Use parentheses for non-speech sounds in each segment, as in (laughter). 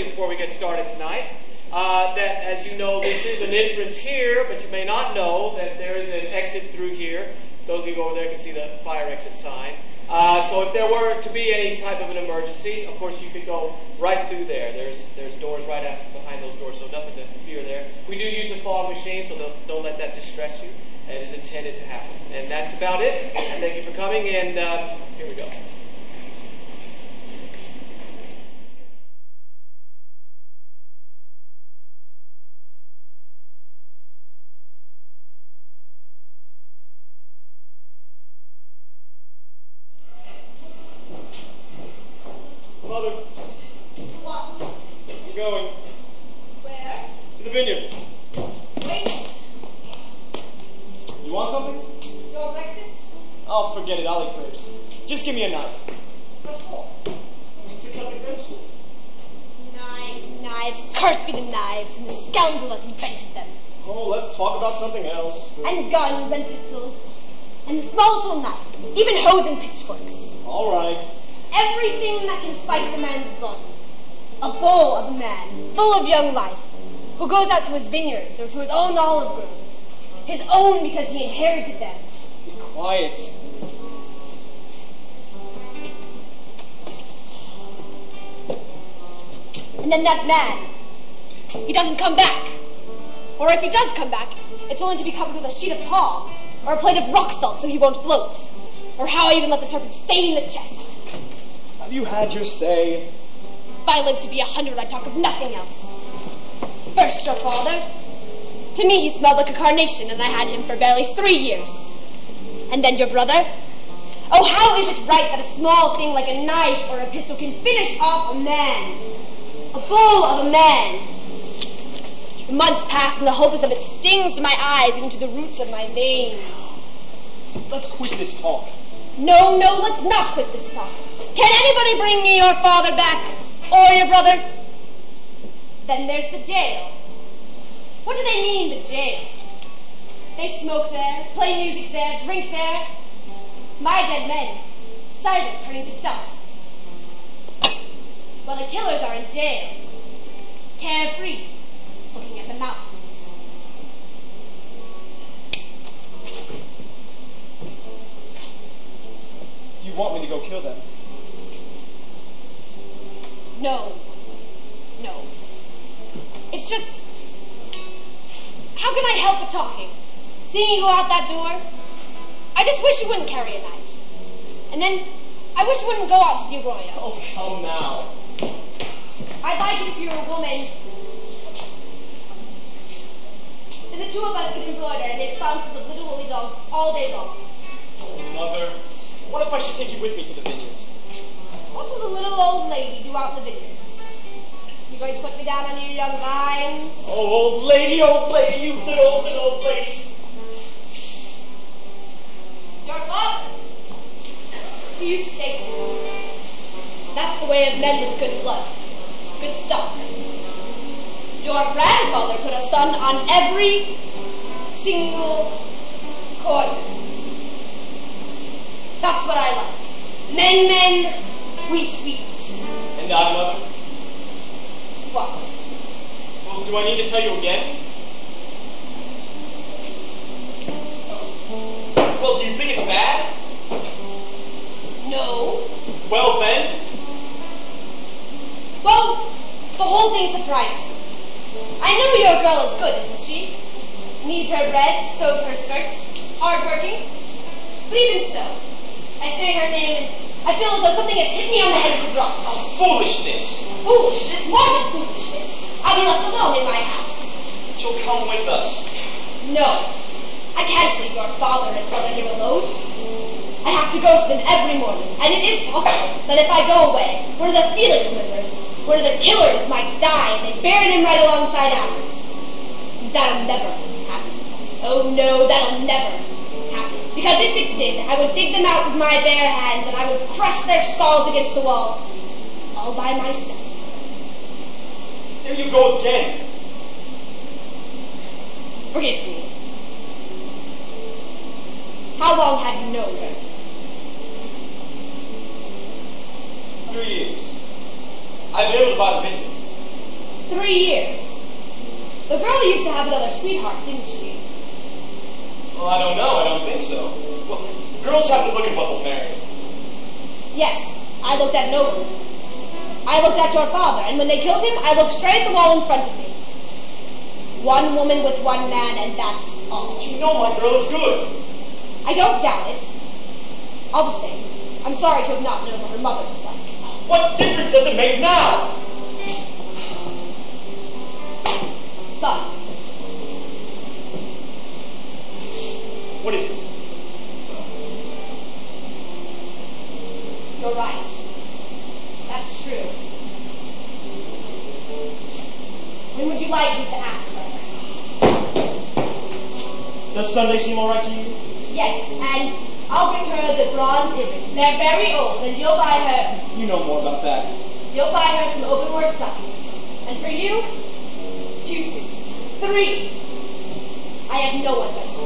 quickly before we get started tonight. Uh, that, as you know, this is an entrance here, but you may not know that there is an exit through here. Those of you over there can see the fire exit sign. Uh, so if there were to be any type of an emergency, of course you could go right through there. There's there's doors right out behind those doors, so nothing to fear there. We do use a fog machine, so don't, don't let that distress you. It is intended to happen. And that's about it. And thank you for coming, and uh, here we go. Mother, What? I'm going Where? to the vineyard. Wait. You want something? Your breakfast? Oh, forget it. I'll eat grapes. Just give me a knife. What for? To cut the grapes with. Knives, knives. Cursed be the knives and the scoundrel that invented them. Oh, let's talk about something else. And guns and pistols. And the smallest little knife. Even hoes and pitchforks. All right. Everything that can spice a man's blood. A bowl of a man, full of young life, who goes out to his vineyards or to his own olive groves. His own because he inherited them. Be quiet. And then that man, he doesn't come back. Or if he does come back, it's only to be covered with a sheet of palm, or a plate of rock salt so he won't float. Or how I even let the serpent stay in the chest. Have you had your say? If I live to be a hundred, I'd talk of nothing else. First, your father. To me, he smelled like a carnation, and I had him for barely three years. And then your brother. Oh, how is it right that a small thing like a knife or a pistol can finish off a man? A fool of a man. The months pass, and the hopeless of it stings to my eyes, even to the roots of my veins. Let's quit this talk. No, no, let's not quit this talk. Can anybody bring me your father back? Or your brother? Then there's the jail. What do they mean, the jail? They smoke there, play music there, drink there. My dead men, silent, turning to dust. While the killers are in jail, carefree, looking at the mountains. You want me to go kill them? No. No. It's just. How can I help but talking? Seeing you go out that door? I just wish you wouldn't carry a knife. And then, I wish you wouldn't go out to the arroyo. Oh, come now. I'd like it if you were a woman. Then the two of us could embroider and make flounces of little woolly dogs all day long. Oh, Mother. What if I should take you with me to the vineyards? What will the little old lady do out in the vineyard? You going to put me down on your young vines? Oh, old lady, old lady, you little, little old lady. Your father. He used to take me. That's the way of men with good blood, good stock. Your grandfather put a son on every single corner. That's what I like. Men, men, wheat, wheat. And I, Mother? What? Well, do I need to tell you again? Well, do you think it's bad? No. Well, then, Well, the whole thing surprised me. I know your girl is good, isn't she? Needs her bread, sews her skirts, hardworking. But even so, I say her name and I feel as though something has hit me on the head with a rock. oh, foolishness. Foolishness, than foolishness. I'll be left alone in my house. You'll come with us. No, I can't leave your father and brother here alone. I have to go to them every morning, and it is possible that if I go away, one of the Felix members, one of the killers might die, and they bury them right alongside ours. That'll never happen. Oh no, that'll never happen. Because if it did, I would dig them out with my bare hands, and I would crush their skulls against the wall, all by myself. There you go again. Forgive me. How long have you known her? Three years. I've been able to buy the vineyard. Three years. The girl used to have another sweetheart, didn't she? Well, I don't know. I don't think so. Well, girls have to look at what they'll marry. Yes, I looked at nobody. I looked at your father, and when they killed him, I looked straight at the wall in front of me. One woman with one man, and that's all. But you know my girl is good. I don't doubt it. All the same, I'm sorry to have not known what her mother was like. What difference does it make now? Son, What is it? you're right. That's true. When like me to ask her? Does Sunday seem all right to you? Yes, and I'll bring her the bronze earrings. They're very old, and you'll buy her You know more about that. You'll buy her some open work stockings. And for you, two suits. Three. I have no one but you.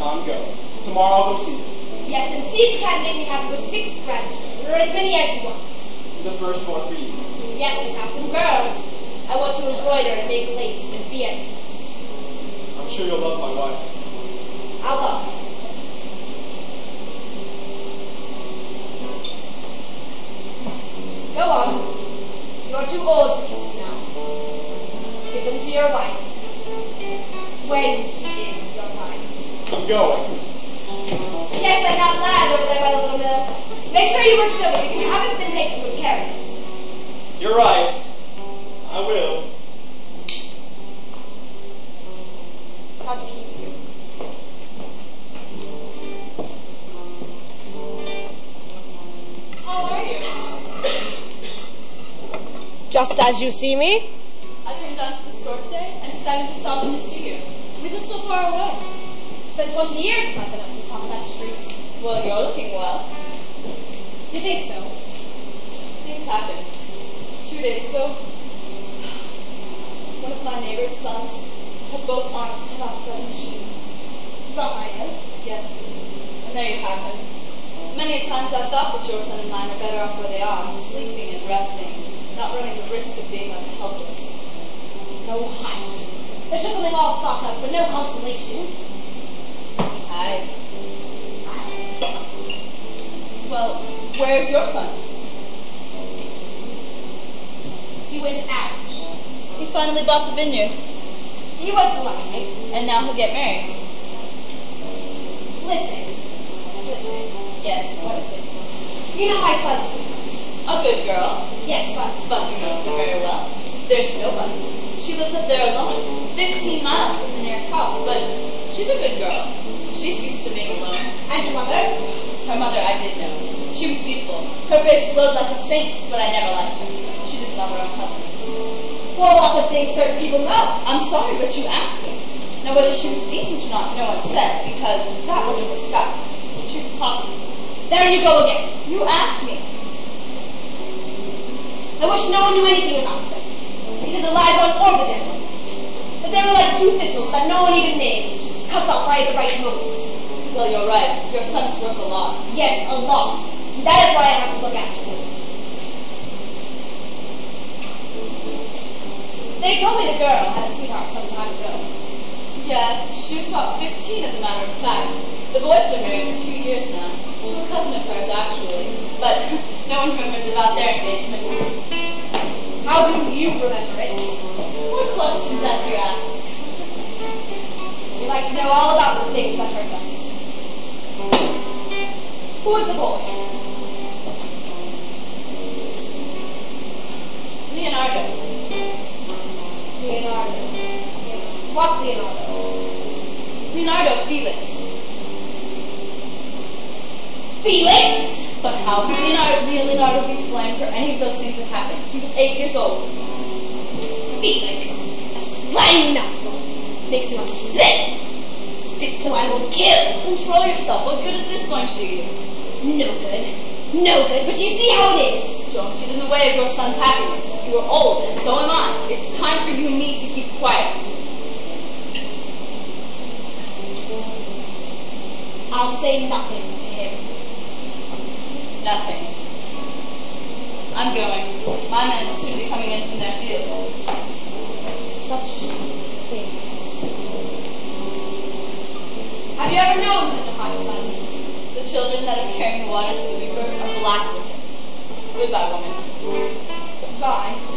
I'm going. Tomorrow I'll go see you. Yes, and see if you can make me happy with six grandchildren, or as many as you want. The firstborn for you. Yes, let's have some girls. I want to embroider and make lace and be at I'm sure you'll love my wife. I'll love her. Go on. You're too old for kisses now. Give them to your wife. When she is your wife. I'm going. Yes, and that lad over there by the little mill. Make sure you work it over because you haven't been taking good care of it. You're right. Just as you see me? I came down to the store today and decided to stop in to see you. We live so far away. It's been 20 years since I've been up to the top of that street. Well, you're looking well. You think so? Things happened. Two days ago, one of my neighbor's sons had both arms cut off by a machine. Raphael. Yes. And there you have him. Many times I've thought that your son and mine are better off where they are, sleeping and resting, running the risk of being left helpless. No, hush. There's just something all thought of, but no consolation. I. Well, where's your son? He went out. He finally bought the vineyard, He wasn't lying. and now he'll get married. Listen. Listen. Yes, what is it? You know my son's A good girl, But knows her very well. There's nobody. She lives up there alone, 15 miles from the nearest house, but she's a good girl. She's used to being alone. and your mother? Her mother I did know. She was beautiful. Her face glowed like a saint's, but I never liked her. She didn't love her own husband. Well, lots of things certain people know. I'm sorry, but you asked me. Now, whether she was decent or not, no one said, because that wasn't discussed. She was hot. There you go again. You asked me. I wish no one knew anything about them. Either the live one or the dead one. But they were like two thistles that no one even named. Just cuts off right at the right moment. Well, you're right. Your son is worth a lot. Yes, a lot. And that is why I have to look after him. They told me the girl had a sweetheart some time ago. Yes, she was about 15 as a matter of fact. The boy's been married for two years now. To a cousin of hers, actually. But (laughs) no one remembers about their engagement. How do you remember it? What questions that you ask? We'd like to know all about the things that hurt us. Who is the boy? Leonardo. Leonardo. What Leonardo? Leonardo Felix. Felix? But how could Leonardo, Leonardo be to blame for any of those things that happened? He was eight years old. Felix. A slimy mouthful. Makes me want to spit. Spit so I will kill. Control yourself. What good is this going to do you? No good. No good, but you see how it is. Don't get in the way of your son's happiness. You are old, and so am I. It's time for you and me to keep quiet. I'll say nothing. Nothing. I'm going. My men will soon be coming in from their fields. Such things. Have you ever known such a hot sun? The children that are carrying water to the reapers are black with it. Goodbye, woman. Goodbye.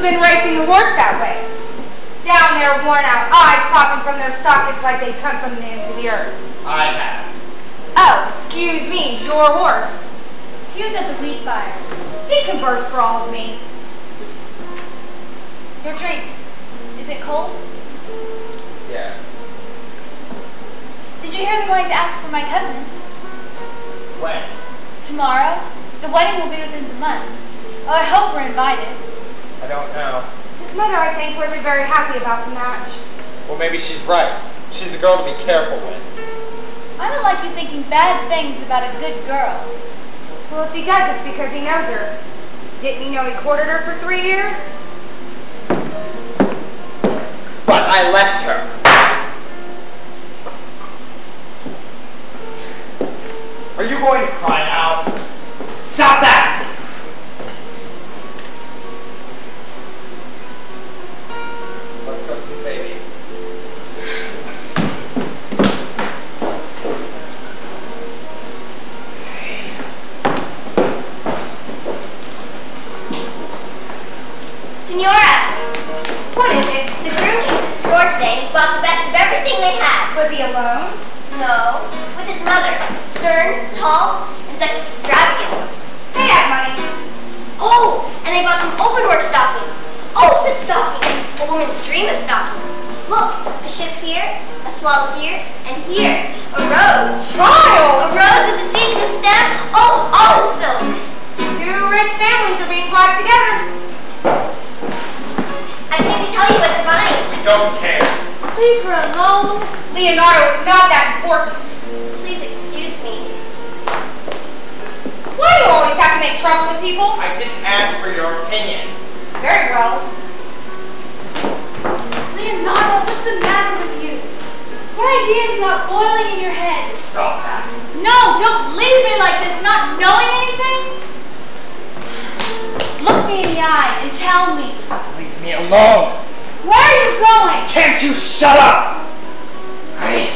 Who's been racing the horse that way? Down there, worn out oh, eyes popping from their sockets like they come from the ends of the earth. I have. Oh, excuse me, your horse. He was at the wheat buyer. He can burst for all of me. Your drink. Is it cold? Yes. Did you hear they're going to ask for my cousin? When? Tomorrow? The wedding will be within the month. Oh, I hope we're invited. I don't know. His mother, I think, wasn't very happy about the match. Well, maybe she's right. She's a girl to be careful with. I don't like you thinking bad things about a good girl. Well, if he does, it's because he knows her. Didn't he know he courted her for three years? But I left her. Are you going to cry now? Stop that! Came to the store today and bought the best of everything they had. Was he alone? No, with his mother. Stern, tall, and such extravagance. They had money. Oh, and they bought some openwork stockings. Oh, such stockings. A woman's dream of stockings. Look, a ship here, a swallow here, and here. A rose. Child! A rose with the seeds and the stem. Oh, all silk. Two rich families are being brought together. I can't tell you what they're. We don't care. Leave her alone. Leonardo, it's not that important. Please excuse me. Why do you always have to make trouble with people? I didn't ask for your opinion. Very well. Leonardo, what's the matter with you? What idea have you got boiling in your head? Stop that. No, don't leave me like this, not knowing anything. Look me in the eye and tell me, Leave me alone. where are you going? Can't you shut up? I...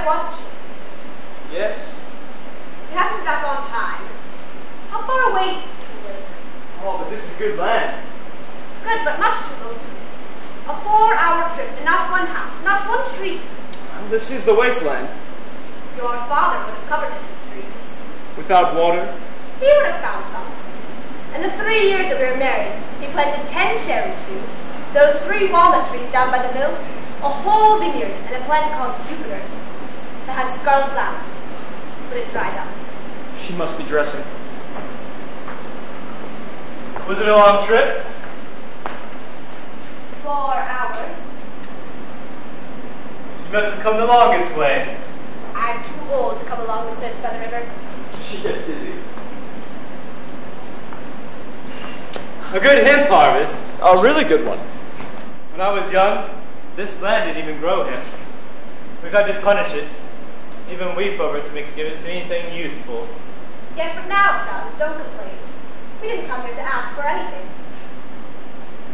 You wear the watch? Yes? You haven't be back on time. How far away is live? Oh, but this is good land. Good, but much too lonesome. A four-hour trip, and not one house, not one tree. This is the wasteland. Your father would have covered it with trees. Without water. He would have found some. In the three years that we were married, he planted ten cherry trees, those three walnut trees down by the mill, a whole vineyard, and a plant called Jupiter had scarlet flowers. But it dried up. She must be dressing. Was it a long trip? four hours. You must have come the longest way. I'm too old to come along with this, by the River. She gets dizzy. A good hemp harvest. A really good one. When I was young, this land didn't even grow hemp. We've had to punish it, even weep over it to make it give us anything useful. Yes, but now it does. Don't complain. We didn't come here to ask for anything.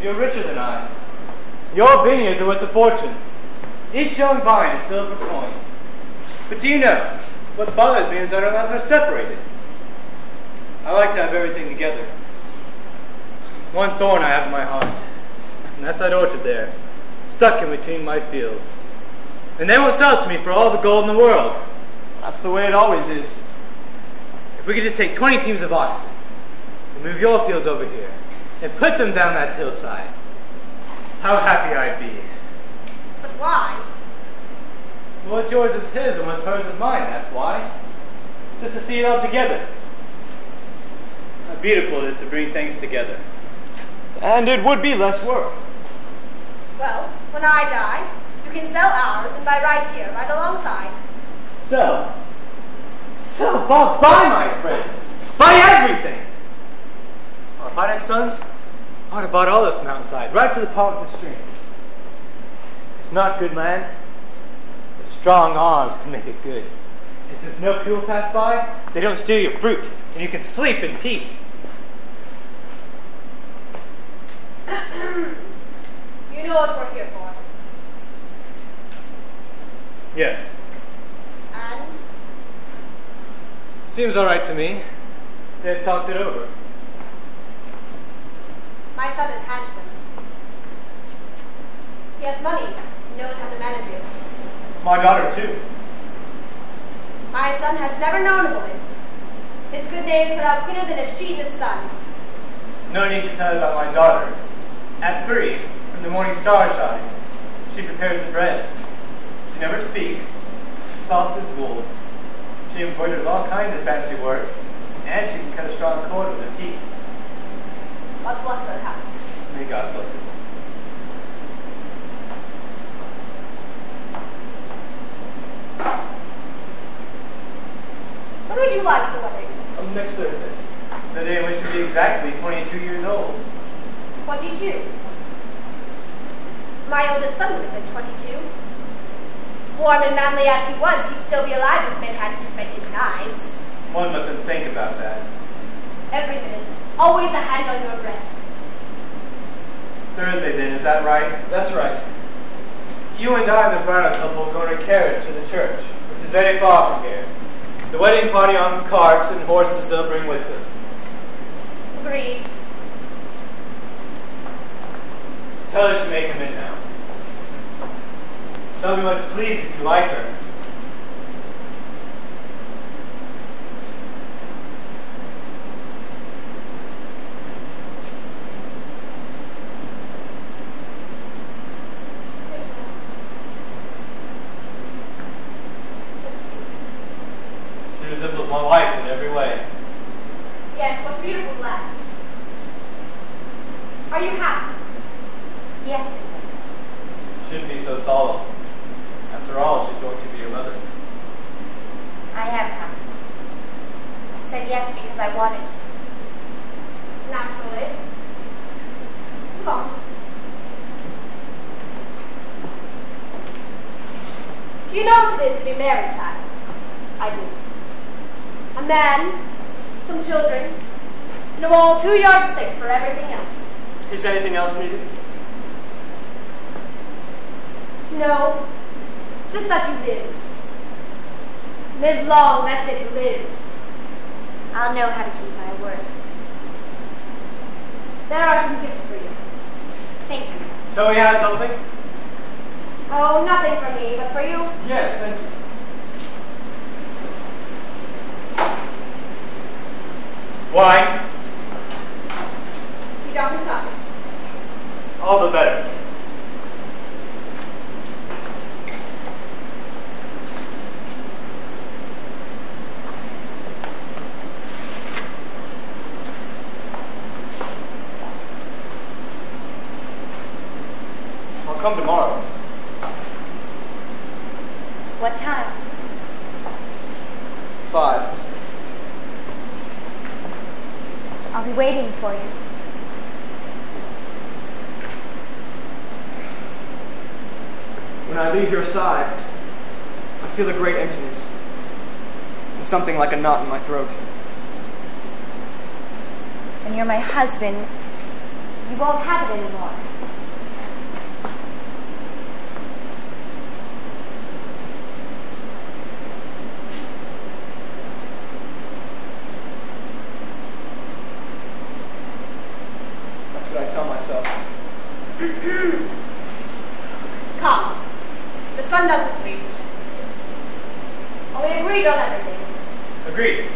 You're richer than I. Your vineyards are worth a fortune. Each young vine is silver coin. But do you know, what bothers me is that our lands are separated. I like to have everything together. One thorn I have in my heart, and that's that orchard there, stuck in between my fields. And they won't sell it to me for all the gold in the world. That's the way it always is. If we could just take 20 teams of oxen and move your fields over here and put them down that hillside, how happy I'd be. But why? Well, what's yours is his and what's hers is mine, that's why. Just to see it all together. How beautiful it is to bring things together. And it would be less work. Well, when I die, you can sell ours and buy right here, right alongside. Sell. Sell, Bob, buy, my friends. Buy everything. If I'd had sons, have bought all this mountainside, right to the part of the stream. It's not good land, but strong arms can make it good. And since no people pass by, they don't steal your fruit, and you can sleep in peace. (coughs) You know what we're here for. Yes. And Seems all right to me. They've talked it over. my son is handsome. He has money. He knows how to manage it. My daughter, too. My son has never known a woman. His good name's put out cleaner than a sheet in the sun. No need to tell you about my daughter. At three, when the morning star shines, she prepares the bread. She never speaks, soft as wool. She embroiders all kinds of fancy work, and she can cut a strong cord with her teeth. God bless her house. May God bless it. When would you like the wedding? Um, next Thursday. The day in which she'll be exactly 22 years old. 22. My oldest son would have been 22. Warm and manly as he was, he'd still be alive if men hadn't invented knives. One mustn't think about that. Every minute. Always a hand on your breast. Thursday, then, is that right? That's right. You and I and the bridal couple go in a carriage to the church, which is very far from here. The wedding party on carts and horses they'll bring with them. Agreed. Tell her she may come in now. She'll be much pleased if you like her. you're my husband, you won't have it anymore. That's what I tell myself. (clears throat) Come, the sun doesn't wait. Are we agreed on everything? Agreed.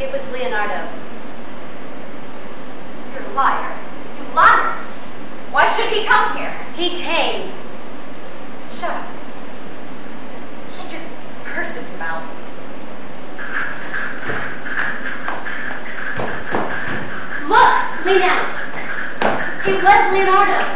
it? Was Leonardo. You're a liar. You lied. Why should he come here? He came. Shut up. Shut your cursed mouth. Look! Lean out! It was Leonardo!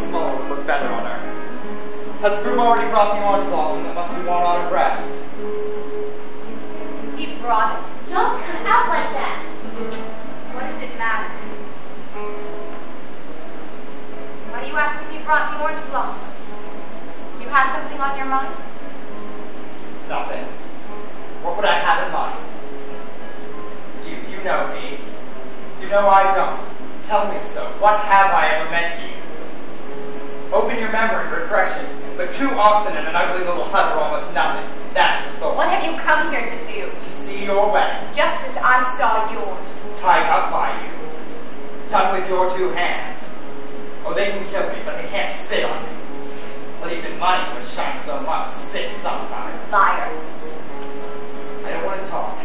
Smaller would look better on her. Has the groom already brought the orange blossom that must be worn on her breast? He brought it. Don't come out like that. What does it matter? Why do you ask if he brought the orange blossoms? Do you have something on your mind? Nothing. What would I have in mind? You, you know me. You know I don't. Tell me so. What have I ever meant to you? Open your memory, refresh it. But two oxen and an ugly little hut are almost nothing. That's the thought. What have you come here to do? To see your wedding, Just as I saw yours. tied up by you, done with your two hands. Oh, they can kill me, but they can't spit on me. Well, even money would shine so much, spit sometimes. Liar. I don't want to talk.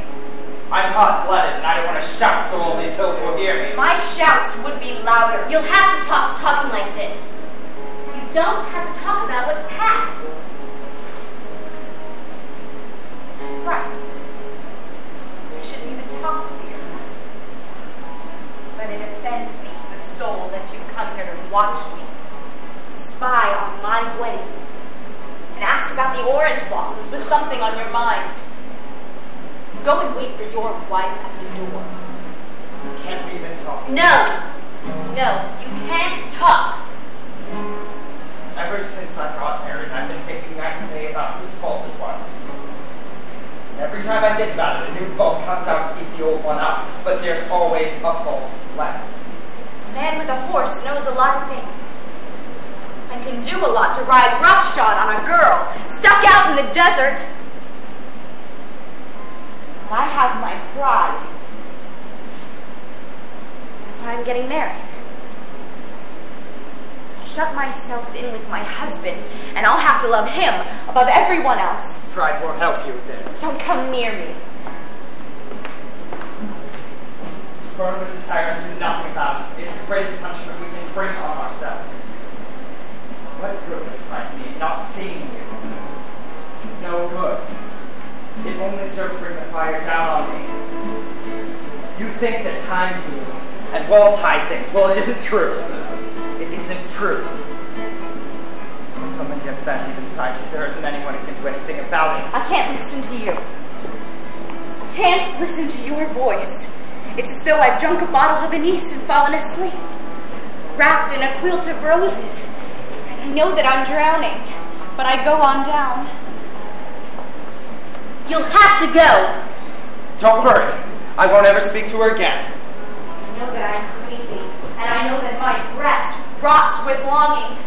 I'm hot-blooded, and I don't want to shout so all these hills will hear me. My shouts would be louder. You'll have to stop talking like this. Don't have to talk about what's past. That's right. I shouldn't even talk to you. But it offends me to the soul that you come here to watch me, to spy on my wedding, and ask about the orange blossoms with something on your mind. Go and wait for your wife at the door. You can't we even talk? No! No, you can't talk. Ever since I got married, I've been thinking night and day about whose fault it was. And every time I think about it, a new fault comes out to eat the old one up, but there's always a fault left. A man with a horse knows a lot of things. And can do a lot to ride roughshod on a girl stuck out in the desert. But I have my pride. That's why I'm getting married. I'll shut myself in with my husband, and I'll have to love him above everyone else. Pride won't help you then. Don't come near me. To burn with desire and do nothing about it is the greatest punishment we can bring on ourselves. What good does pride mean? not seeing you? No good. It only served to bring the fire down on me. You think that time heals and walls hide things. Well, it isn't true. Isn't true. When someone gets that deep inside you, there isn't anyone who can do anything about it. I can't listen to you. I can't listen to your voice. It's as though I've drunk a bottle of anise and fallen asleep, wrapped in a quilt of roses. And I know that I'm drowning, but I go on down. You'll have to go. Don't worry. I won't ever speak to her again. I know that I'm crazy, and I know that my breast rots with longing.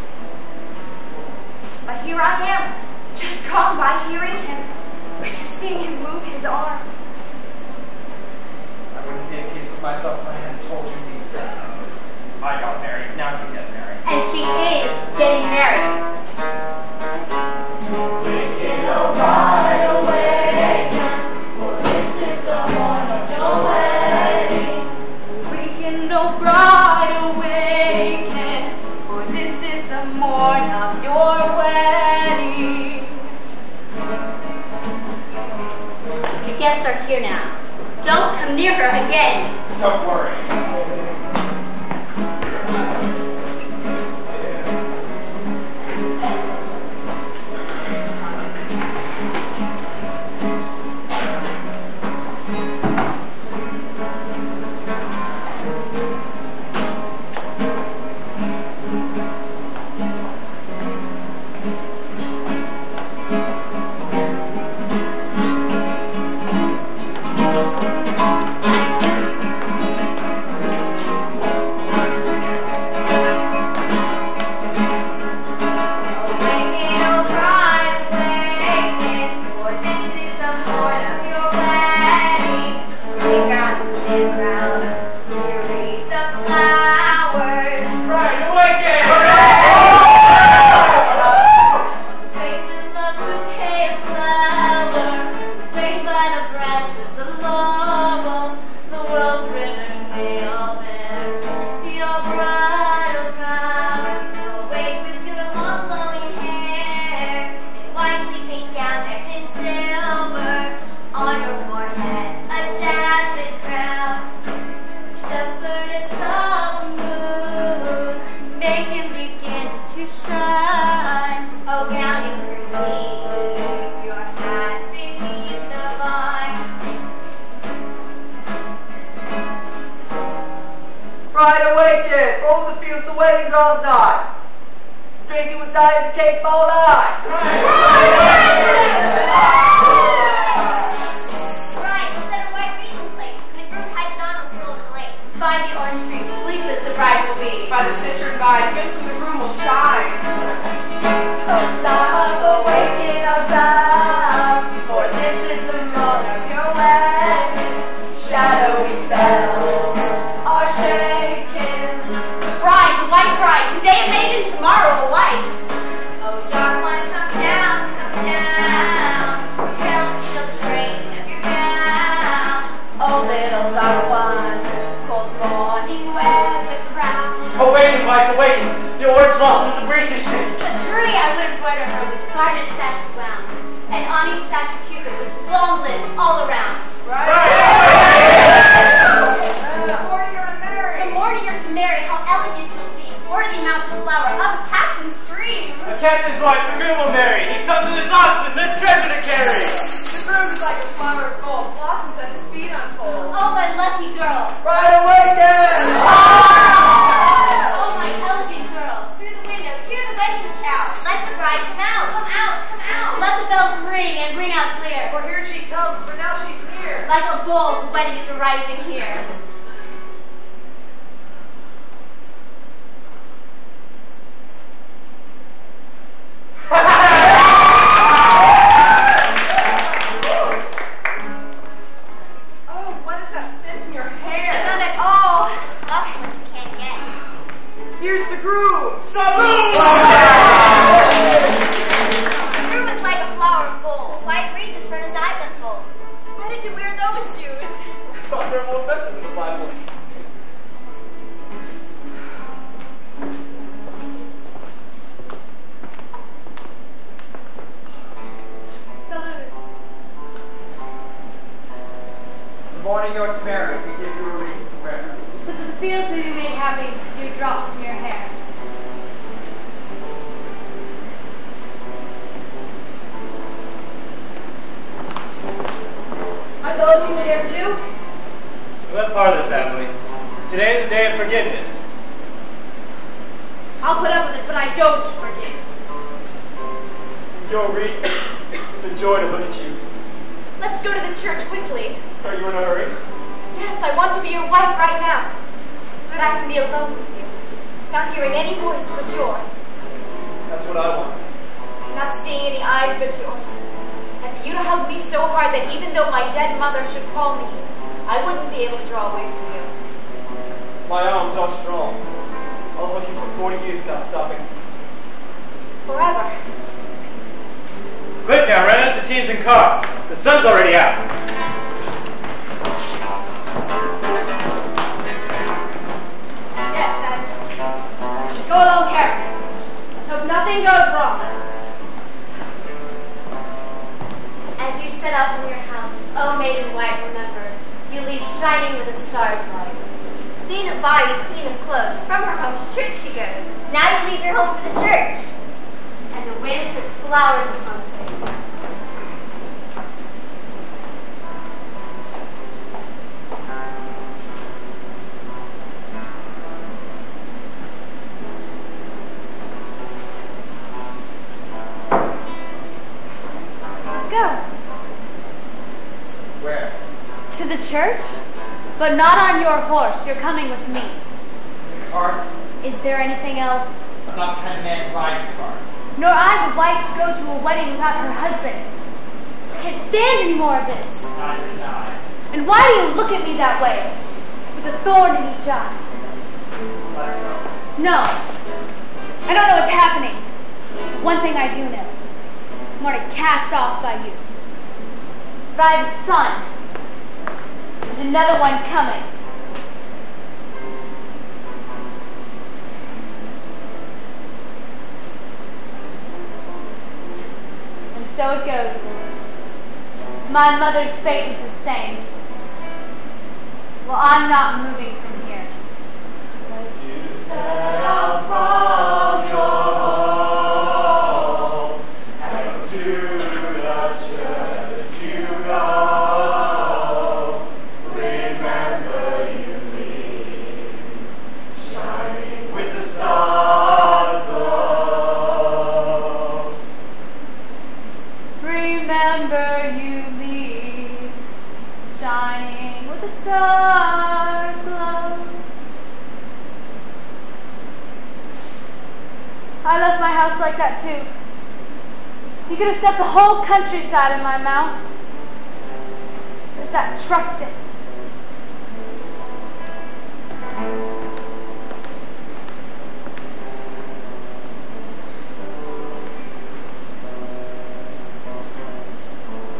But here I am, just calmed by hearing him, by just seeing him move his arms. I wouldn't be at peace with myself if I hadn't told you these things. I got married, now you get married. And she is getting married. Waken, O bride, awaken, for this is the The guests are here now. Don't come near her again. Don't worry. Wedding girl's night. Tracy would die as the cake fall die. Right, we'll a white wreath in place. And the groom ties it on with gold lace. By the orange tree, sleepless the bride will be. By the citron vine, gifts from the groom will shine. Oh, time of awakening, oh, time, for this is the moment of your wedding. Shadowy bells the white bride, today a maiden, tomorrow a wife. Oh, dark one, come down, come down. Trail to seal the train of your gown. Oh, little dark one, cold morning wears a crown. Oh, awaiting, wife, awaiting. The orange blossoms, the breezes shake. A tree I would embroider her with garnet sashes wound, and on each sash a cupid with long limbs all around. The dream. A captain's wife, the groom will marry. He comes with his oxen, the treasure to carry. The groom's like a flower of gold, blossoms at his feet unfold. Oh, my lucky girl. Bride awaken! Oh, my elegant girl. Through the windows, hear the wedding shout. Let the bride come out, come out, come out. Let the bells ring and ring out clear. For here she comes, for now she's near. Like a bull, the wedding is arising here. Oh, what is that scent in your hair? None at all. This fluff's what you can't get. Oh, Here's the groom. Salute! The morning you're to we give you a wreath to wear. So that the fields may be made happy, dew drop from your hair. Are those even here too? What part of the family? Today is a day of forgiveness. I'll put up with it, but I don't forgive. Your wreath, it's a joy to look at you. Let's go to the church quickly. Are you in a hurry? Yes, I want to be your wife right now, so that I can be alone with you, not hearing any voice but yours, That's what I want. not seeing any eyes but yours, and for you to hug me so hard that even though my dead mother should call me, I wouldn't be able to draw away from you. My arms are strong. I'll hug you for 40 years without stopping. Forever. Quick now, run out the teams and carts. The sun's already out. Yes, go along. Let's hope nothing goes wrong. As you set out from your house, oh maiden white, remember, you leave shining with a star's light. Clean of body, clean of clothes. From her home to church she goes. Now you leave your home for the church. And the wind sets flowers upon the sails. Go. Where? To the church? But not on your horse. You're coming with me. Carts? Is there anything else? I'm not the kind of man to ride in carts. Nor I the wife to go to a wedding without her husband. I can't stand any more of this. And why do you look at me that way? With a thorn in each eye. No. I don't know what's happening. One thing I do know. I'm already cast off by you. But I have a son. And another one coming. So it goes. My mother's fate is the same. Well, I'm not moving from here. With the like that too. You could have set the whole countryside in my mouth. It's that trusting.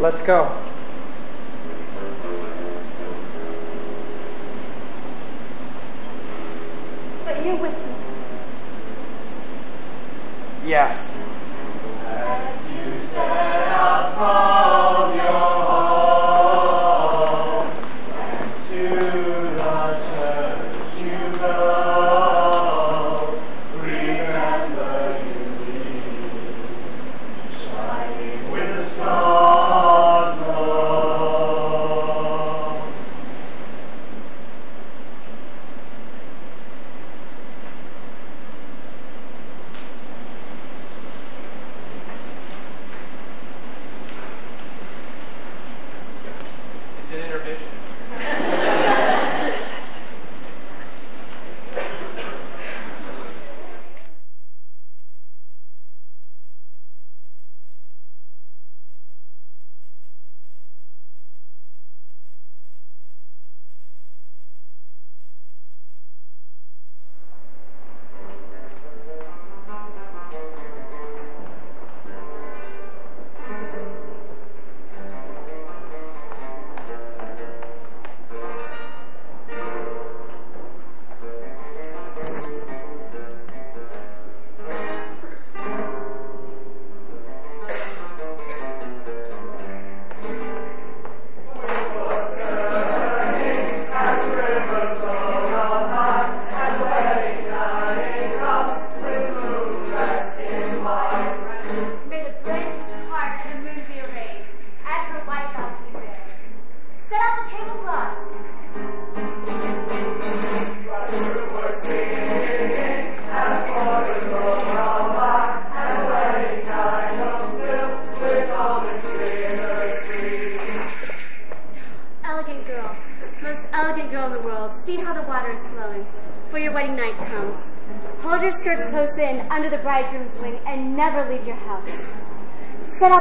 Let's go. But you with Yes.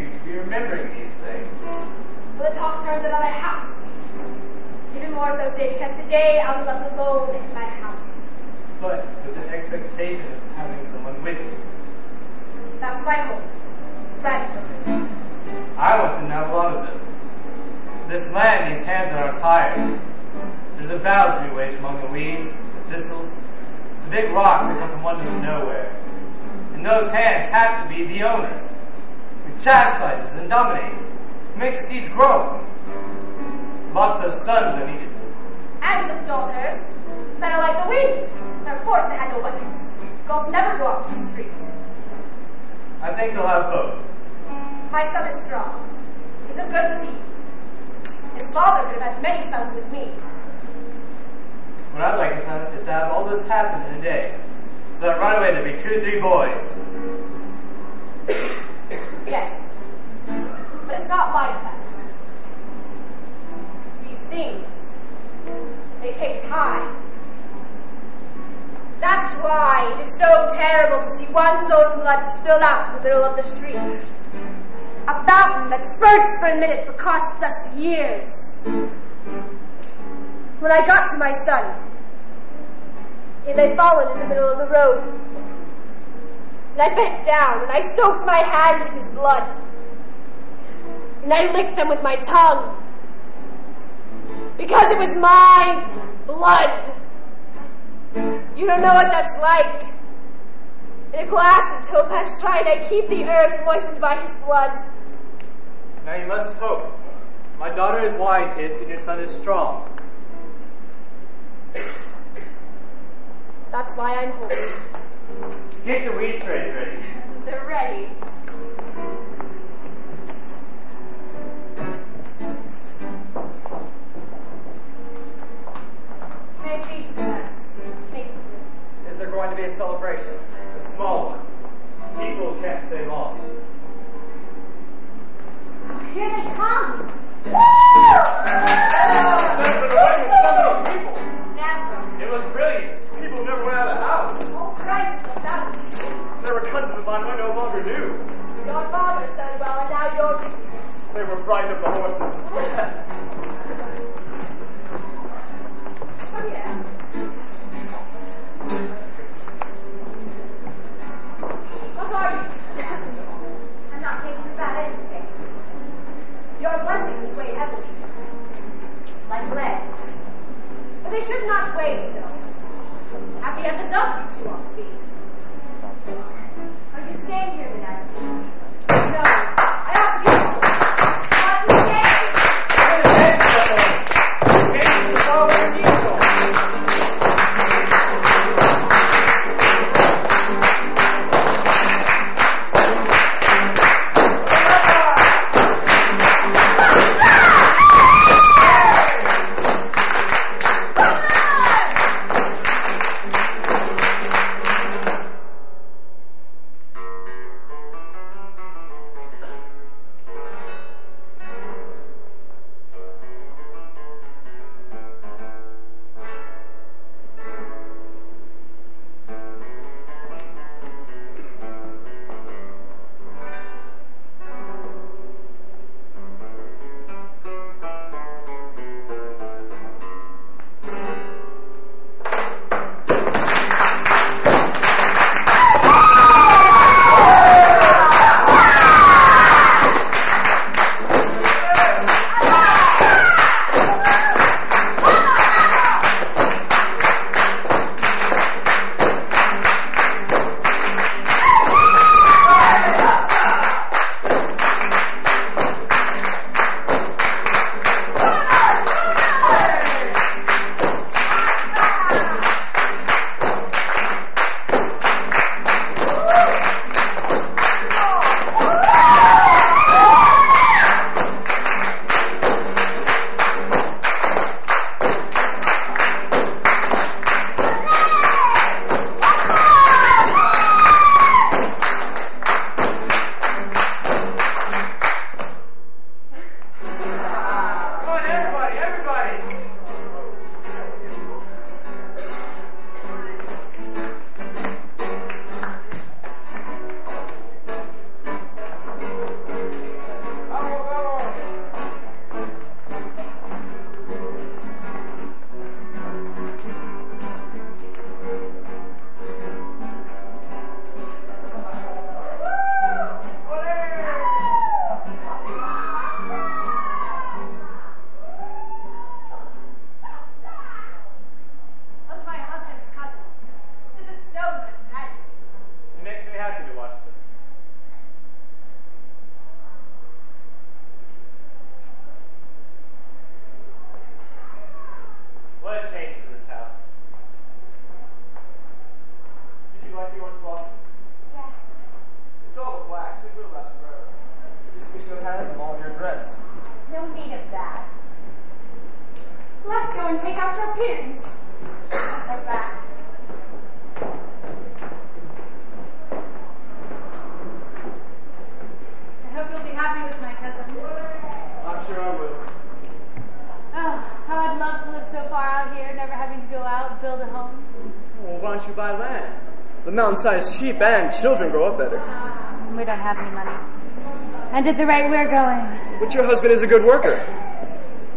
you to be remembering these things. Well, the talk turns out that I have to speak. Even more so today, because today I'll be left alone in my house. But with the expectation of having someone with you. That's my hope. Grandchildren. I want to have a lot of them. This land needs hands that are tired. There's a battle to be waged among the weeds, the thistles, the big rocks that come from wonders of nowhere. And those hands have to be the owners, chastises and dominates, makes the seeds grow. Lots of sons are needed. And some daughters. Men are like the wind. They're forced to handle weapons. Girls never go out to the street. I think they'll have both. My son is strong. He's a good seed. His father could have had many sons with me. What I'd like is to, have all this happen in a day. So that right away there'd be two or three boys. Yes. But it's not like that. These things, they take time. That's why it is so terrible to see one's own blood spilled out in the middle of the street. A fountain that spurts for a minute but costs us years. When I got to my son, he lay fallen in the middle of the road. And I bent down and I soaked my hands in his blood. And I licked them with my tongue. Because it was my blood. You don't know what that's like. In a glass of topaz shrine, I keep the earth moistened by his blood. Now you must hope. My daughter is wide-hipped and your son is strong. That's why I'm hoping. Get the wheat trays ready. They're ready. Maybe best. Thank you. Is there going to be a celebration? A small one. People can't stay long. Here they come. Never. It was brilliant. People never went out of the house. Oh, Christ, look out. There were cousins of mine who I no longer knew. Your father said well, and now you're They were frightened of the horses. (laughs) Oh, yeah. What are you? I'm not thinking about anything. Your blessings weigh heavily, like lead. But they should not weigh so. Happy as a dove you two ought to be. Are you staying here tonight? No, The mountainside is cheap and children grow up better. We don't have any money. And at the rate we're going. But your husband is a good worker.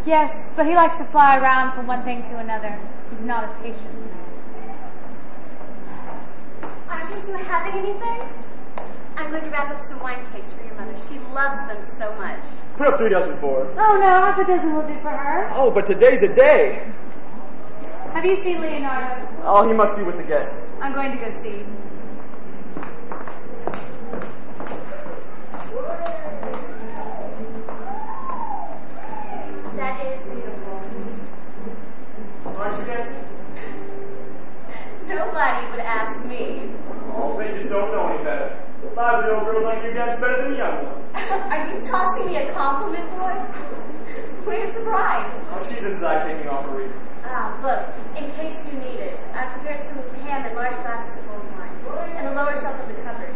Yes, but he likes to fly around from one thing to another. He's not a patient. Aren't you two having anything? I'm going to wrap up some wine cakes for your mother. She loves them so much. Put up three dozen for her. Oh no, half a dozen will do for her. Oh, but today's a day. Have you seen Leonardo? Oh, he must be with the guests. I'm going to go see. That is beautiful. Aren't you dancing? Nobody would ask me. Oh, they just don't know any better. Lively old girls like you dance better than the young ones. (laughs) Are you tossing me a compliment, boy? Where's the bride? Oh, she's inside taking off her wreath. Ah, look, in case you need it, I prepared some ham and large glasses of old wine in the lower shelf of the cupboard.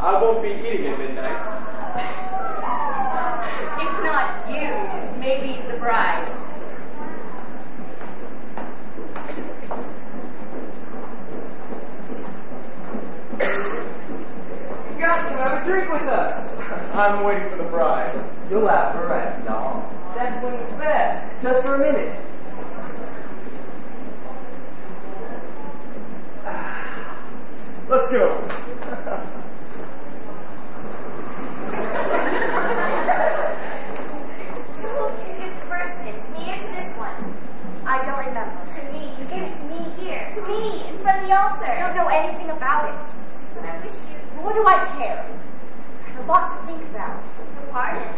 I won't be eating at midnight. (laughs) If not you, maybe the bride. You guys can have a drink with us. I'm waiting for the bride. You'll have her at dawn. That's when it's best. Just for a minute. Let's go. To whom you give the first pin? To me or to this one? I don't remember. To me. You gave it to me here. To me, in front of the altar. I don't know anything about it. But I wish you. What do I care? I have a lot to think about. Pardon.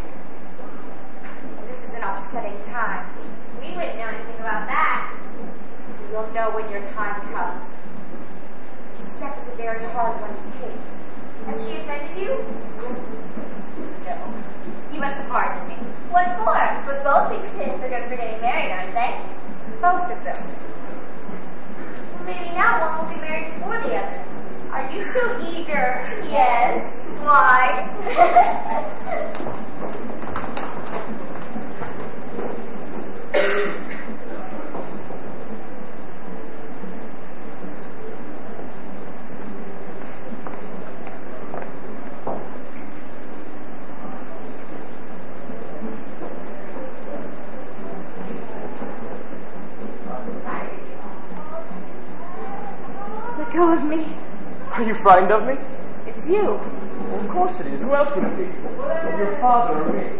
This is an upsetting time. We wouldn't know anything about that. You'll know when your time comes. This step is a very hard one to take. Has she offended you? No. You must pardon me. What for? But both these kids are good for getting married, aren't they? Both of them. Well, maybe now one will be married before the other. Are you so eager? Yes. Why? (laughs) Let go of me. Are you frightened of me? It's you. Well, of course it is. Who else would it be? Your father or me?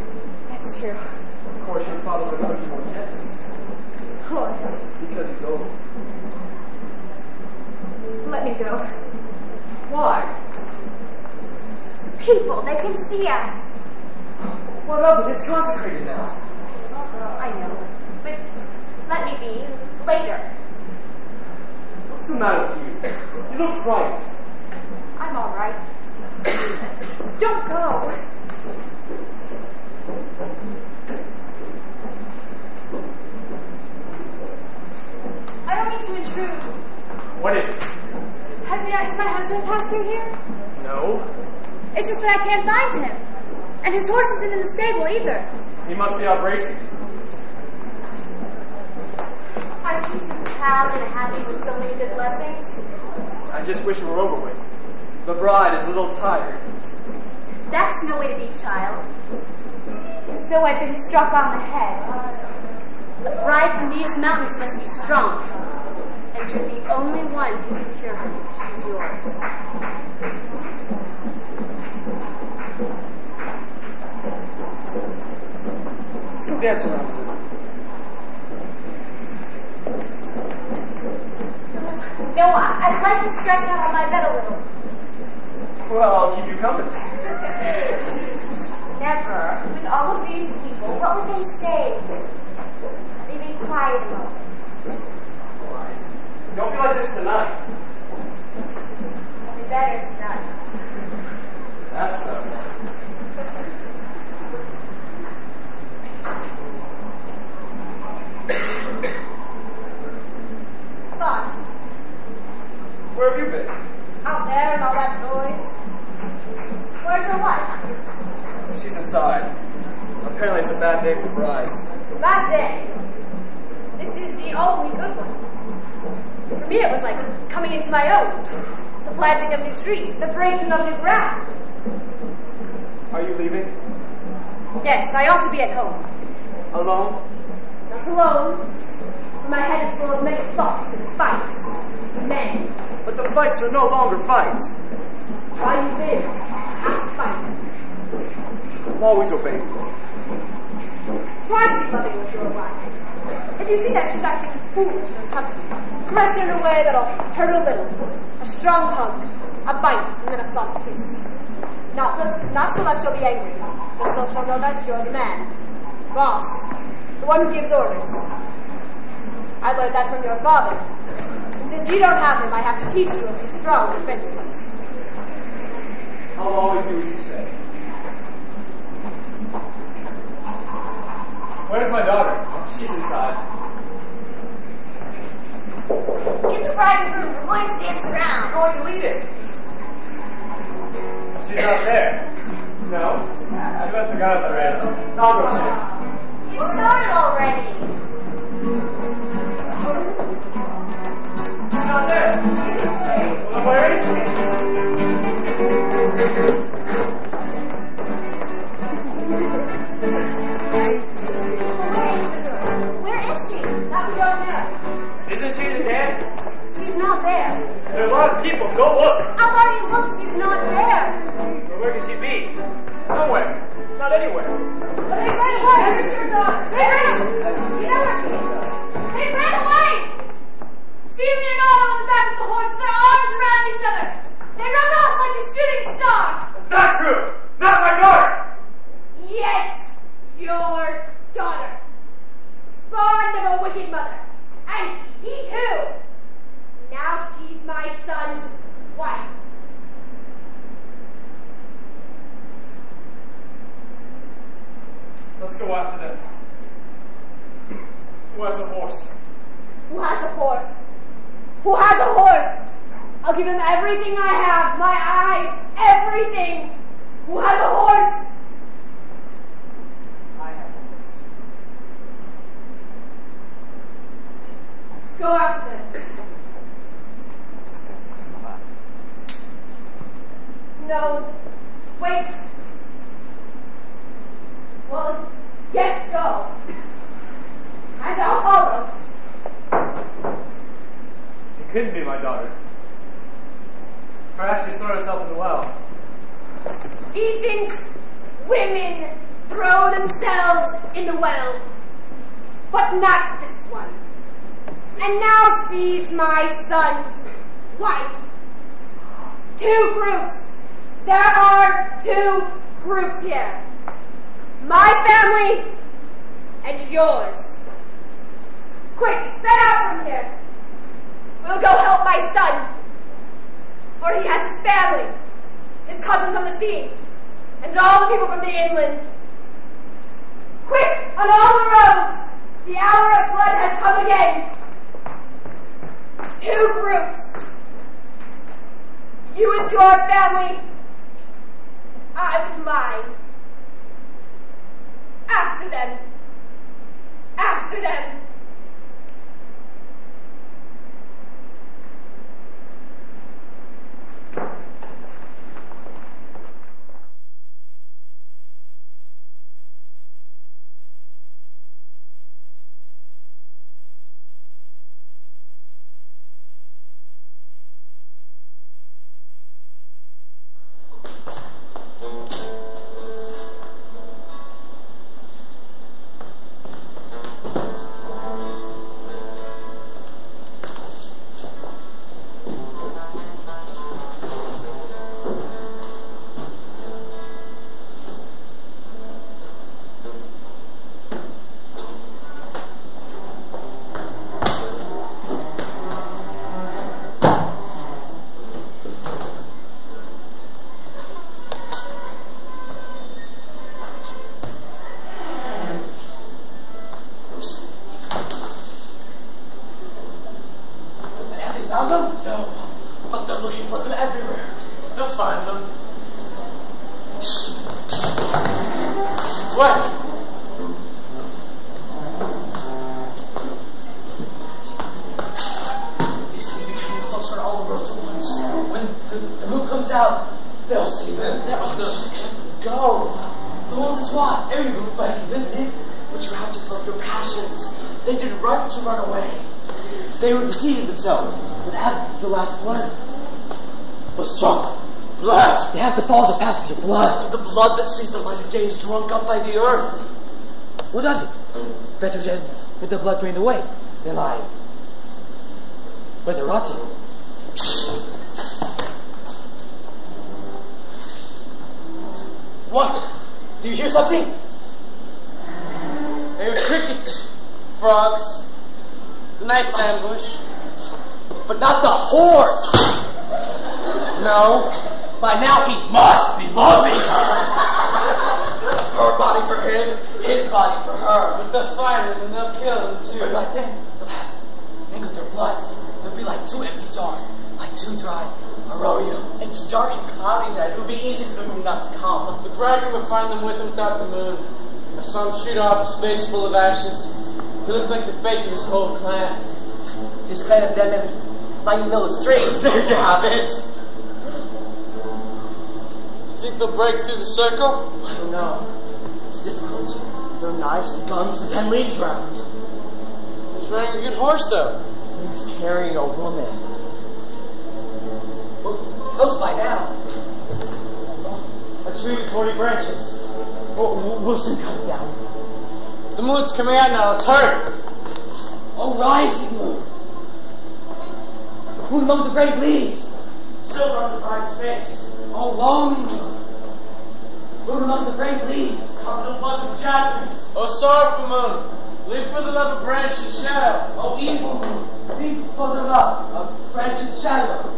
That's true. Of course, your father would have you more gentle. Of course. Because he's old. Let me go. Why? People, they can see us. What of it? It's consecrated now. Oh, I know. But let me be. Later. What's the matter with you? You look frightened. I'm all right. Don't go. I don't mean to intrude. What is it? Have you, has my husband passed through here? No. It's just that I can't find him. And his horse isn't in the stable either. He must be out racing. Aren't you too proud and happy with so many good blessings? I just wish it were over with. The bride is a little tired. That's no way to be, child. As though I've been struck on the head. The bride from these mountains must be strong. And you're the only one who can cure her. She's yours. Let's go dance around. No, I'd like to stretch out on my bed a little. Well, I'll keep you company. Never. With all of these people, what would they say? Me be quiet a moment. Don't be like this tonight. I'll be better tonight. That's better. Son, Where have you been? out there and all that noise. Where's your wife? She's inside. Apparently it's a bad day for brides. Bad day. This is the only good one. For me, it was like coming into my own. The planting of new trees, the breaking of new ground. Are you leaving? Yes, I ought to be at home. Alone? Not alone. My head is full of many thoughts and fights. Men. But the fights are no longer fights. While you've been, I'm always obeying. Try to be loving with your wife. If you see that she's acting foolish or touchy, caress her in a way that'll hurt a little. A strong hug, a bite, and then a soft kiss. Not, just, not so that she'll be angry, just so she'll know that you're the man. Boss. The one who gives orders. I learned that from your father. And since you don't have him, I have to teach you a few strong defenses. I'll always do as you say. Where's my daughter? She's inside. Get the bride and groom. We're going to dance around. Go and lead it. She's not there. No? She must have gone the rail. I'll go check. You started already. She's not there. Well, where is she? A lot of people. Go look. I've already looked. She's not there. Where, where can she be? Nowhere. Not anywhere. But they ran away. Where's your dog? They ran away. You know where she is. Out, they'll see them. They're on the go. The world is wide. Every movement can live in it, but you have to fulfill your passions. They did right to run away. They were deceiving themselves, but had the last blood was strong. Blood. You have to follow the path of your blood. But the blood that sees the light of day is drunk up by the earth. What of it? Better dead with the blood drained away than lying. Where they're rotting. What? Do you hear something? There are crickets, frogs, the night's ambush. But not the horse! No. By now he must be loving her. Her body for him, his body for her. But they'll find them and they'll kill them too. But right then, they'll have mingled their bloods. They'll be like two empty jars, like two dry arroyo. It's dark and cloudy then. It would be easy for the moon not to come. The bridegroom will find them with or without the moon. I saw him shoot off his face full of ashes. He looked like the fate of his whole clan. His clan of dead men lying in the middle of the street. (laughs) there you have it. You think they'll break through the circle? I don't know. It's difficult. There are knives and guns and ten leaves round. He's riding a good horse, though. He's carrying a woman. We're close by now. A tree with 40 branches. Oh, we'll, we'll soon cut it down. The moon's coming out now. Let's hurry. Oh, rising moon. Moon among the great leaves. Silver on the bright space. Oh, longing moon. Moon among the great leaves. Covered in blood with jasmines. Oh, sorrowful moon. Leave for the love of branch and shadow. Oh, evil. Leave for the love of branch and shadow.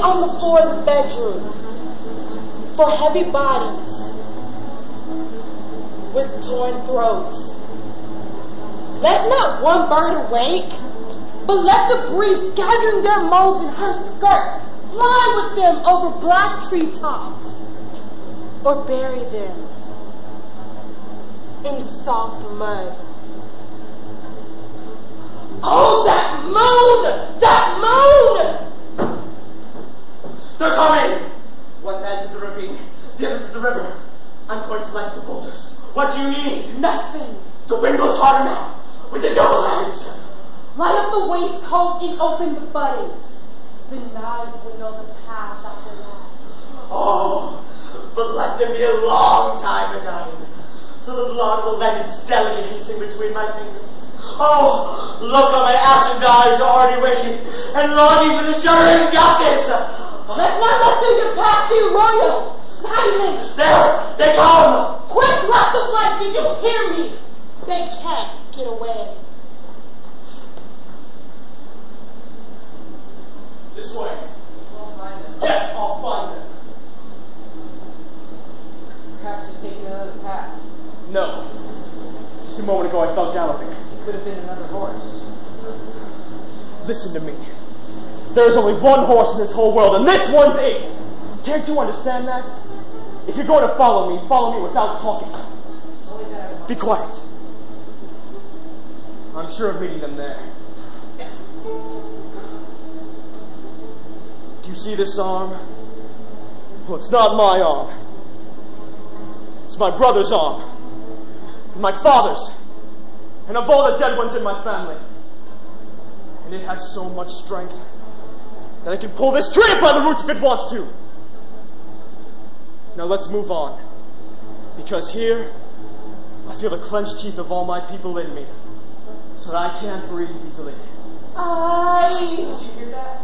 On the floor of the bedroom for heavy bodies with torn throats. Let not one bird awake, but let the breeze gathering their moles in her skirt fly with them over black treetops, or bury them in soft mud. Oh, that moon! That moon! They're coming! One man to the ravine, the other to the river. I'm going to light the boulders. What do you need? Nothing. The wind blows harder now, with the double edge. Light up the waistcoat and open the buttons. The knives will know the path after that. Oh, but let them be a long time a dying, so the blood will lend its delicate hissing between my fingers. Oh, look how my ashen eyes are already waking and longing for the shuddering gushes. Let's not let them get past the arroyo. Silence. There, they come. Quick, lots of light. Do you hear me? They can't get away. This way. We'll find them. Yes, I'll find them. Perhaps you've taken another path. No. Just a moment ago I felt galloping. It could have been another horse. Listen to me. There is only one horse in this whole world, and this one's it. Can't you understand that? If you're going to follow me, follow me without talking. Be quiet. I'm sure of meeting them there. Do you see this arm? Well, it's not my arm. It's my brother's arm. My father's. And of all the dead ones in my family. And it has so much strength that it can pull this tree up by the roots if it wants to. Now let's move on. Because here, I feel the clenched teeth of all my people in me, so that I can't breathe easily. I. Did you hear that?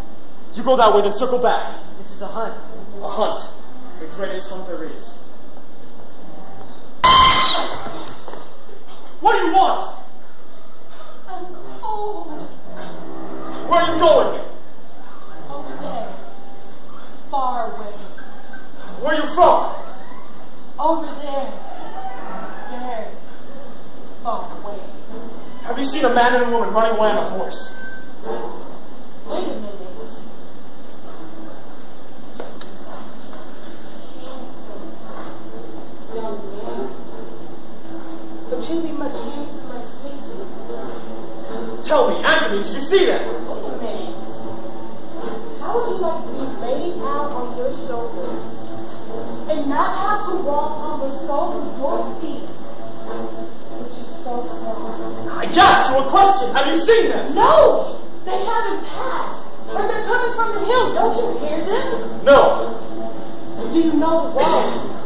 You go that way, then circle back. This is a hunt. A hunt. The greatest hunt there is. What do you want? I'm cold. Where are you going? Over there. Far away. Where are you from? Over there. There. Far away. Have you seen a man and a woman running away on a horse? Wait a minute. Handsome. Young man. But you be much handsomer sleeping. Tell me, answer me, did you see them? how would you like to be laid out on your shoulders and not have to walk on the soles of your feet, which is so slow. I just you a question. Have you seen them? No, they haven't passed. But they're coming from the hill. Don't you hear them? No. Do you know the way?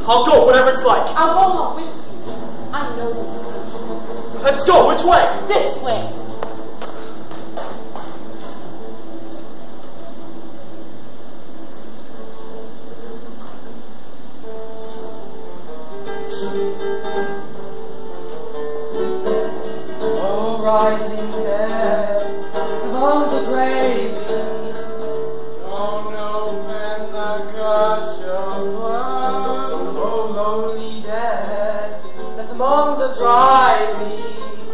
I'll go, whatever it's like. I'll go along with you. I know the way. Let's go. Which way? This way. Oh, rising there among the grave, don't know when the gush of love. Oh, lonely death that's among the dry leaves,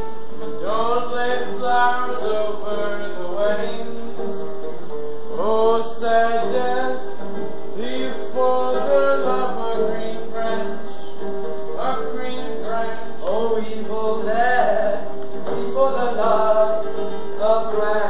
don't let flowers over the waves. Oh, sad death, leave for the love. before the love of grand.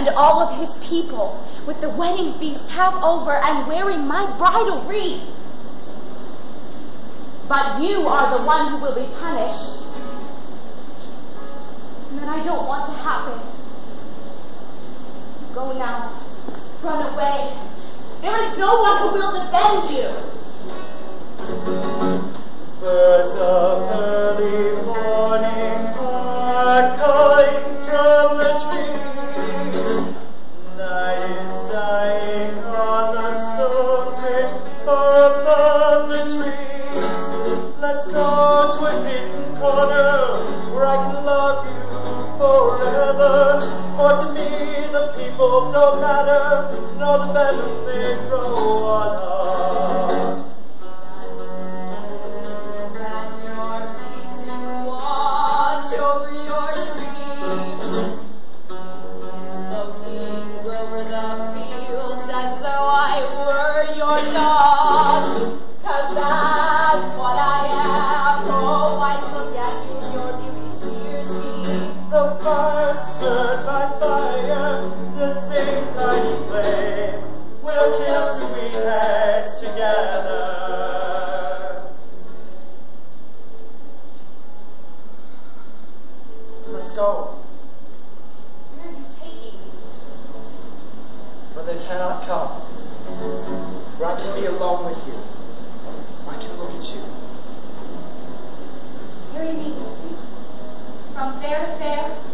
and all of his people with the wedding feast half over and wearing my bridal wreath. But you are the one who will be punished. And that I don't want to happen. Go now. Run away. There is no one who will defend you. Birds of uh, people don't matter, nor the venom they throw on us. From fair to fair.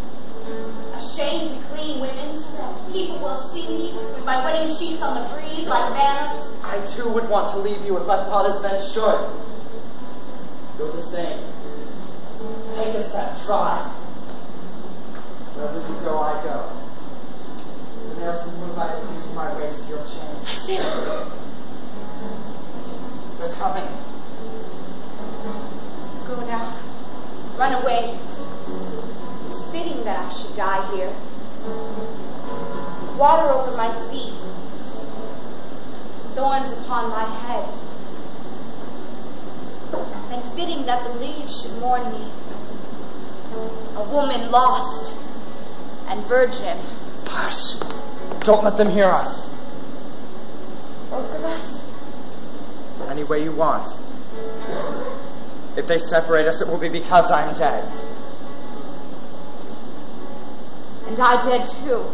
Ashamed to clean women so that people will see me with my wedding sheets on the breeze like banners. I too would want to leave you if I father's men should. You're the same. Take a step, try. Wherever you go, I go. The nails and moonlight lead my waist to your chain. They're coming. Go now. Run away. Fitting that I should die here. Water over my feet. Thorns upon my head. And fitting that the leaves should mourn me. A woman lost and virgin. Hush. Don't let them hear us. Both of us. Any way you want. If they separate us, it will be because I'm dead. And I did too.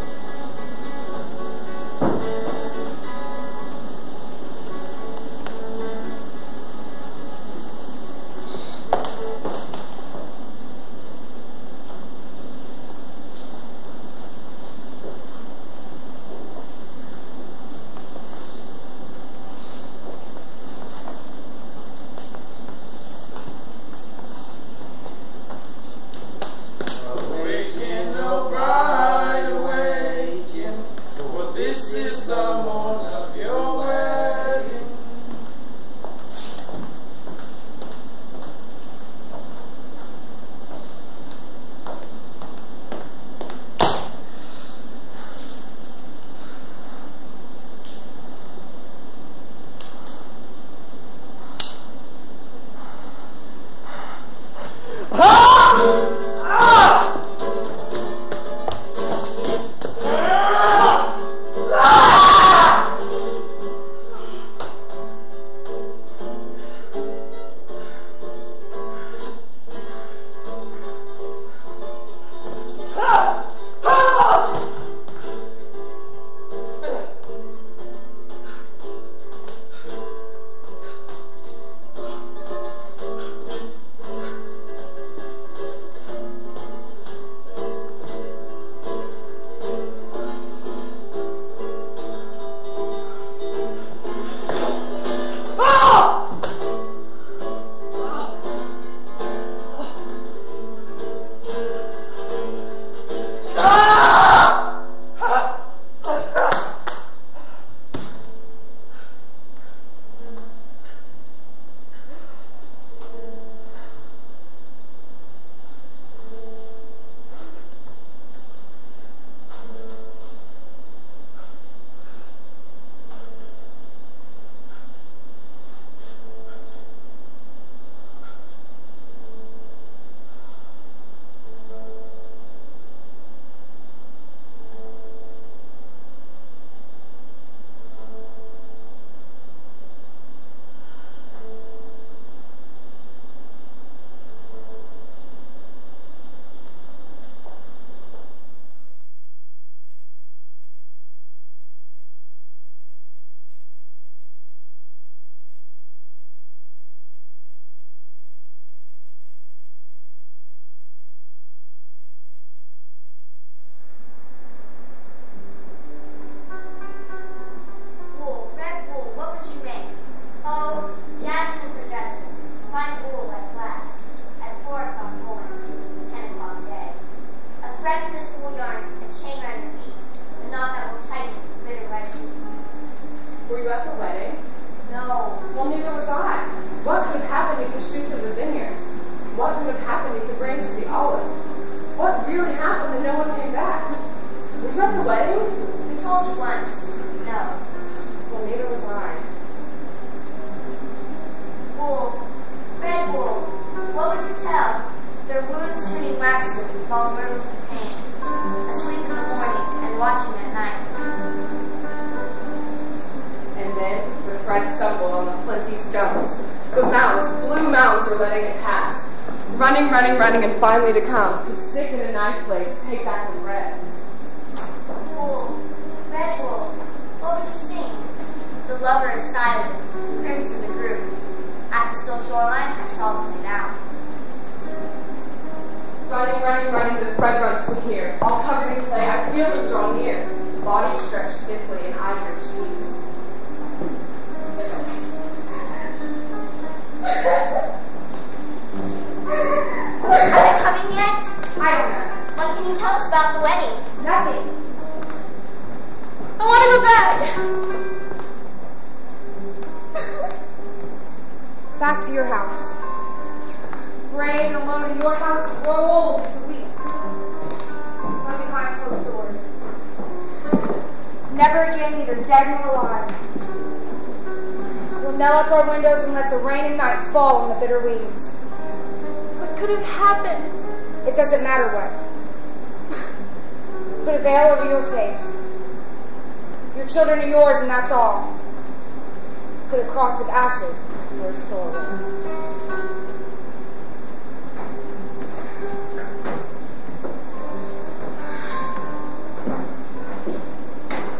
To come. To stick in a knife blade to take back the bread. Wool, red wool, what would you sing? The lover is silent, crimson the group. At the still shoreline, I saw them get out. Running, running, running, the thread runs to here. All covered in clay, I feel them draw near. Bodies stretched stiffly in ivory sheets. Are they coming yet? I don't know. What can you tell us about the wedding? Nothing. I want to go back. Back to your house. Rain alone in your house grow old into weeks. Not behind closed doors. Never again, neither dead nor alive. We'll nail up our windows and let the rain and nights fall on the bitter weeds. What could have happened? It doesn't matter what. Put a veil over your face. Your children are yours, and that's all. Put a cross of ashes into yours doorway.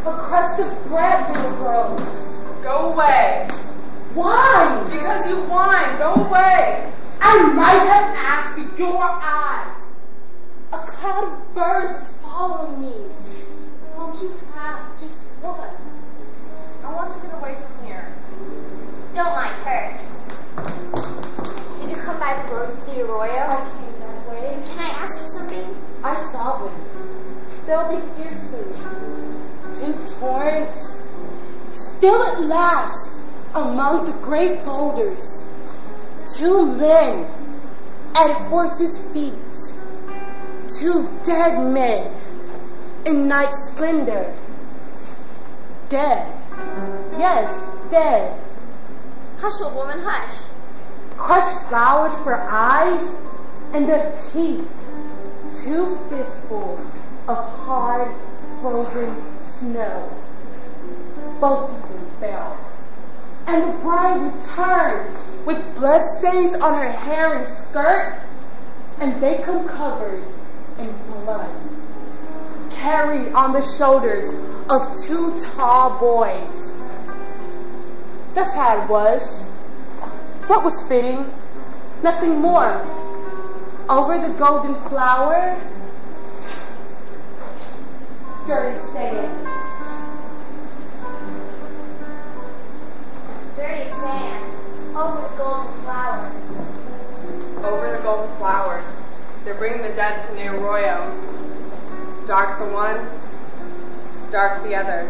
A crust of bread, little girls. Go away. Why? Because you whine. Go away. I might have asked your eyes. Cloud of birds is following me. Won't you have just one? I want to get away from here. Don't mind her. Did you come by the road with the arroyo? I came that way. Can I ask you something? I saw them. They'll be here soon. Two torrents. Still at last, among the great boulders, two men at horses' feet. Two dead men in night splendor. Dead. Yes, dead. Hush, old woman, hush. Crushed flowers for eyes and their teeth. Two fistfuls of hard, frozen snow. Both of them fell. And the bride returned with bloodstains on her hair and skirt, and they come covered in blood. Carried on the shoulders of two tall boys. That's how it was. What was fitting? Nothing more. Over the golden flower, dirty sand. Dirty sand. Over the golden flower. Over the golden flower. They're bringing the dead from the arroyo. Dark the one, dark the other.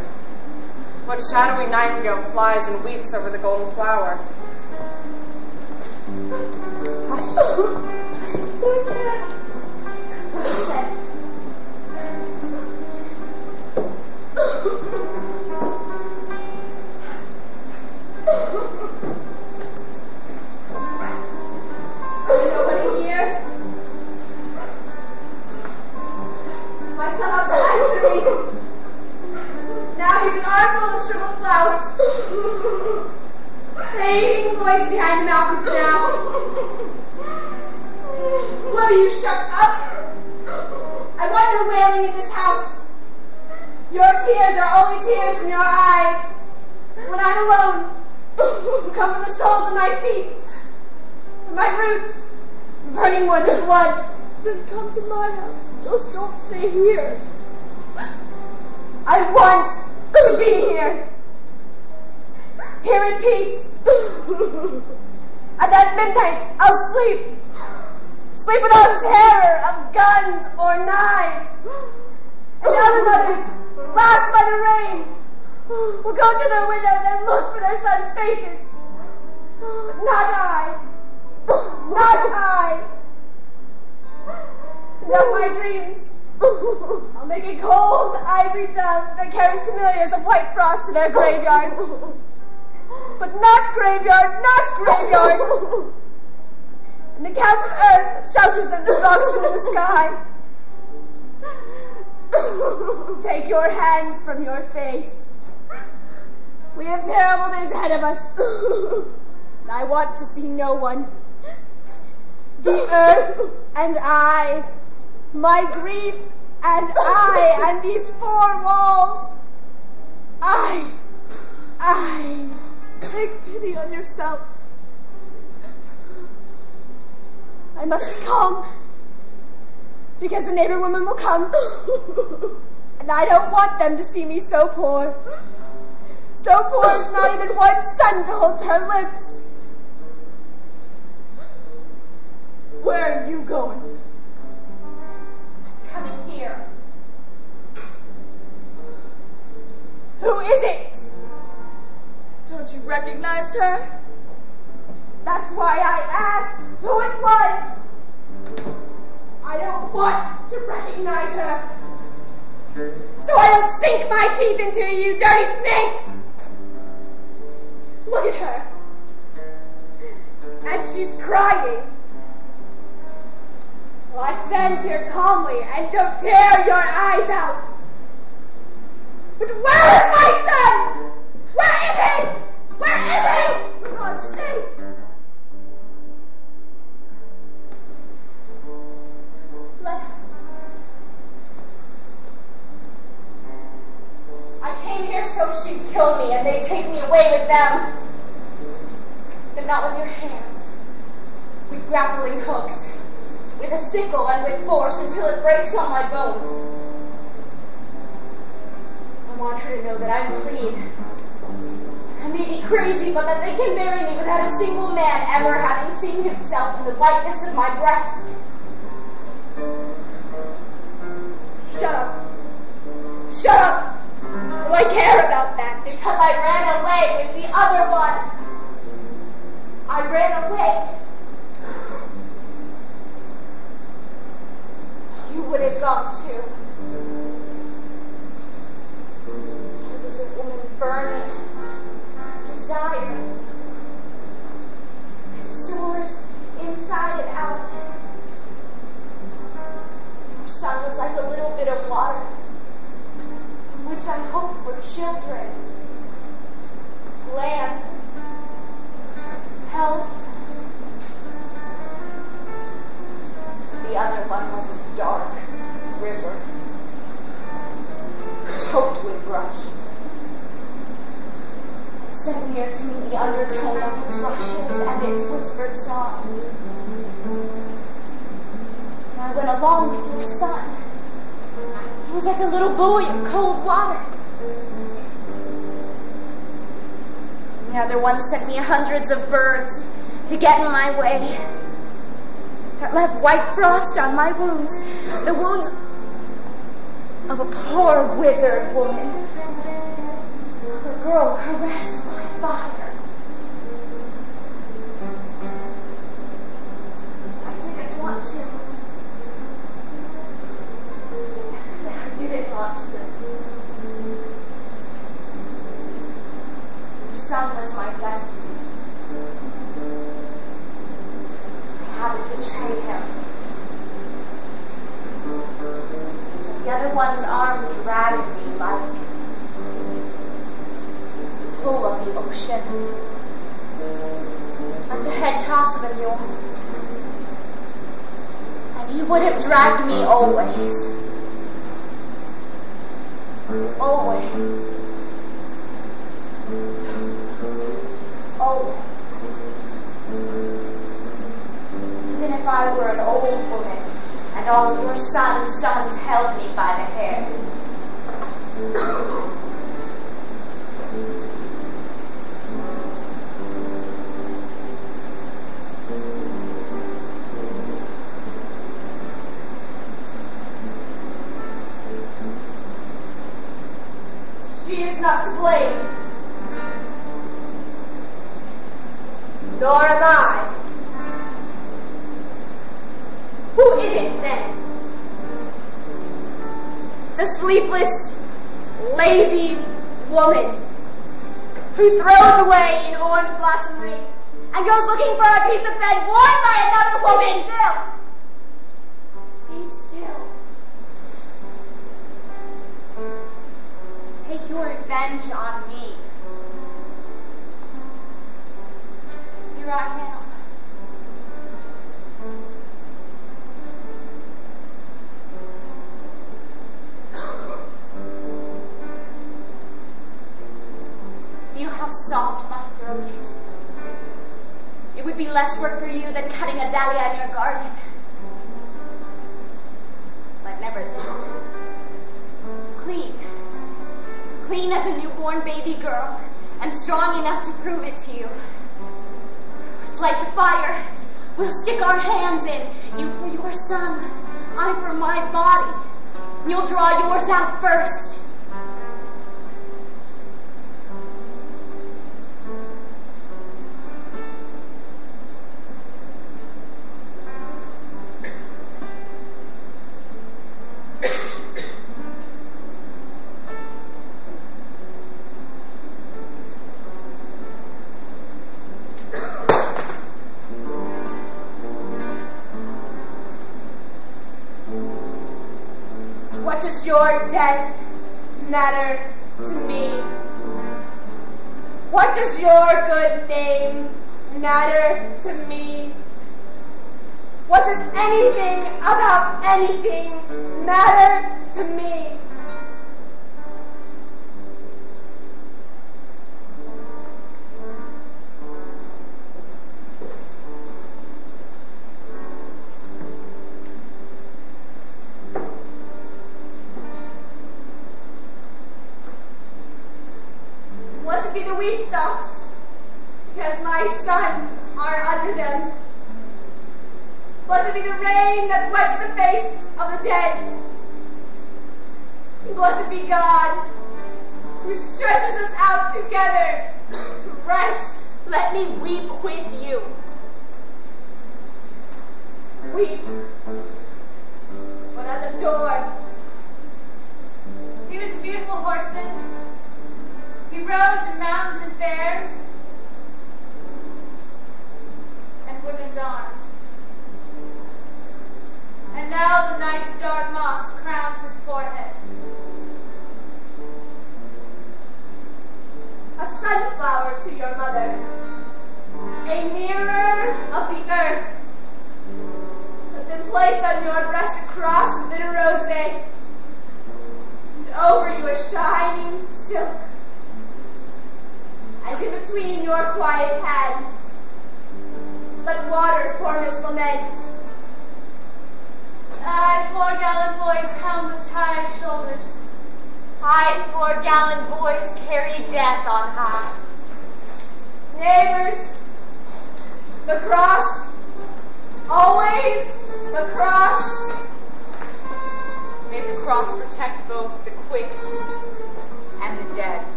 What shadowy nightingale flies and weeps over the golden flower? (laughs) their graveyard. But not graveyard, not graveyard. And the couch uh, of earth shelters them that rocks in the sky. Take your hands from your face. We have terrible days ahead of us. and I want to see no one. The earth and I, my grief and I, and these four walls. I, I, take pity on yourself. I must be calm because the neighbor woman will come. (laughs) and I don't want them to see me so poor. So poor as not even one son to hold to her lips. Where are you going? I'm coming here. Who is it? Don't you recognize her? That's why I asked who it was. I don't want to recognize her. So I don't sink my teeth into you, dirty snake. Look at her. And she's crying. Well, I stand here calmly and don't tear your eyes out. But where is my son? Where is he? Where is he? For God's sake. I came here so she'd kill me and they'd take me away with them. But not with your hands. With grappling hooks. With a sickle and with force until it breaks on my bones. I want her to know that I'm clean. I may be crazy, but that they can bury me without a single man ever having seen himself in the whiteness of my breast. Shut up. Shut up. Do I care about that? Because I ran away with the other one. I ran away. You would have gone too. Burning, desire. Sores inside and out. Your son was like a little bit of water which I hope for children, land, health. The other one was a dark river, choked with brush. Sent near to me the undertone of its rushes and its whispered song. And I went along with your son. He was like a little buoy of cold water. The other one sent me hundreds of birds to get in my way. That left white frost on my wounds, the wounds of a poor withered woman. The girl caressed fire. I didn't want to. I didn't want to. Son was my destiny. I haven't betrayed him. The other one's arm dragged me like pull of the ocean, like the head toss of a mule. And he would have dragged me always. Always. Always. Even if I were an old woman and all your son's sons held me by the hair. To blame. Nor am I. Who is it then? The sleepless, lazy woman who throws away an orange blossom wreath and goes looking for a piece of bed worn by another woman. Still. your revenge on me. Here I am. Feel have soft my throat. It would be less work for you than cutting a dahlia in your garden. clean as a newborn baby girl. I'm strong enough to prove it to you. It's like the fire. We'll stick our hands in. You for your son, I for my body. You'll draw yours out first.